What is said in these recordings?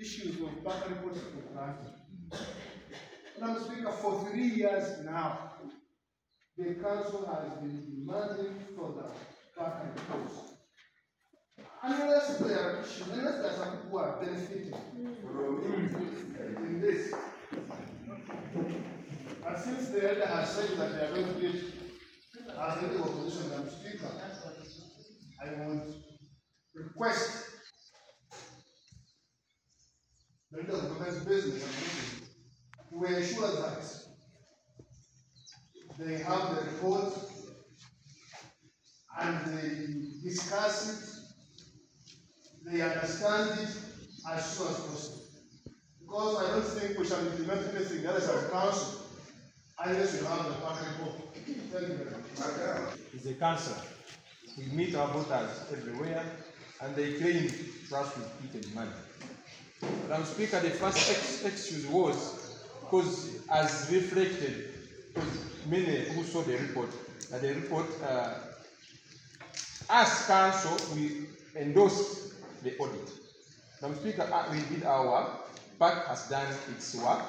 issues of reports for granted. Madam Speaker, for three years now, the council has been demanding for the PAC reports. Unless there are issues, unless there are some people who are benefiting in this. And since the elder has said that they are going to get as the opposition, Madam Speaker, I want request of business and to ensure that they have the report and they discuss it, they understand it as soon as possible. Because I don't think we shall implement anything else as council unless we have the PAC report. Thank you very much. is a council. We meet our voters everywhere, and they claim trust with eaten money. Madam Speaker, the first ex- excuse was because, as reflected, because many who saw the report, that the report, uh, as council, we endorsed the audit. Madam Speaker, uh, we did our PAC has done its work.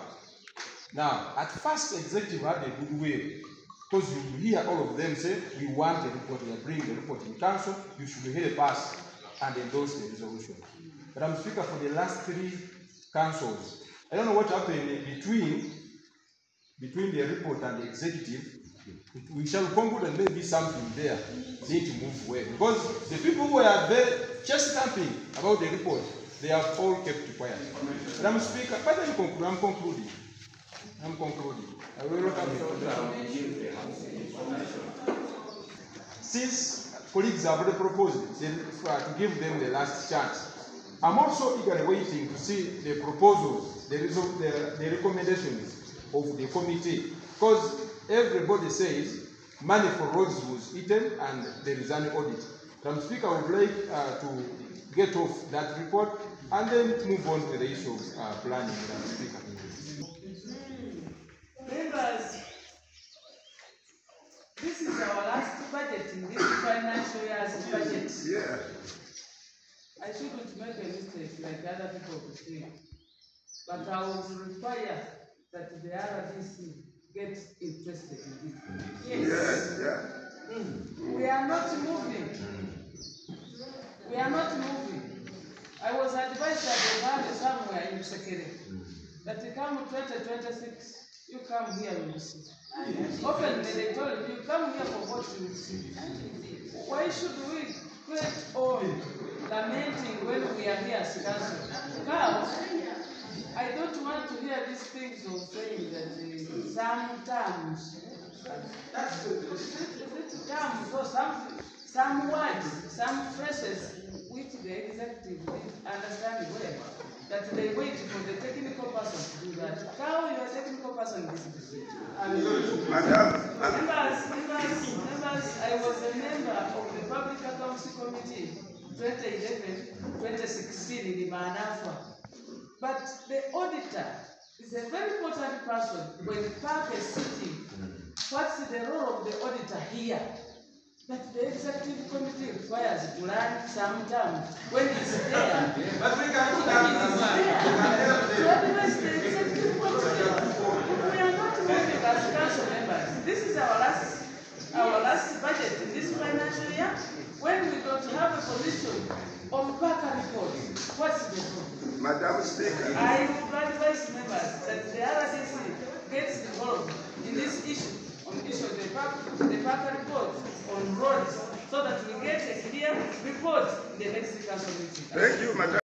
Now, at first, executive had a goodwill, because you hear all of them say, we want the report, we are bringing the report in council, you should help us and endorse the resolution. I'm speaker for the last three councils. I don't know what happened between, between the report and the executive. We shall conclude and maybe something there need to move away Because the people who were there just stamping about the report, they have all kept quiet. I'm speaker, but I'm concluding, I'm concluding. I'm concluding. I will not have Since colleagues have already proposed then, uh, to give them the last chance, I'm also eagerly waiting to see the proposals, the, result, the, the recommendations of the committee. Because everybody says money for roads was eaten and there is an audit. Madam Speaker, I would like uh, to get off that report and then move on to the issue of uh, planning, Madam Speaker. Members, this is our last budget in this financial year's budget. Yeah. I shouldn't make a mistake like the other people would say. But I would require that the RDC get interested in this. Yes, yeah. We are not moving. We are not moving. I was advised that they have somewhere in Sekere, that come twenty twenty-six, you come here, you will see. Often they told you, you come here for what you see. Why should we create on lamenting when we are here as council? Now, I don't want to hear these things of saying that sometimes, that's good. Terms or some, some words, some phrases which the executive did understand well, that they wait for the technical person to do that. How your technical person is busy. Madam, Madam, Members, members, members, I was a member of the Public Accounts Committee 2011, 2016 in Manafwa. But the auditor is a very important person when PAC is sitting. What's the role of the auditor here? That the executive committee requires to learn sometimes when it's there. But we can do When he's there. To advise the executive committee. We are not moving as council members. This is our last, our last budget in this financial year. When we don't have a position on Parker report, what's the problem? Madam Speaker, I would advise members that the RDC gets involved in this issue, on issue of the PAC, the report on roads, so that we get a clear report in the next council meeting. thank you, Madam.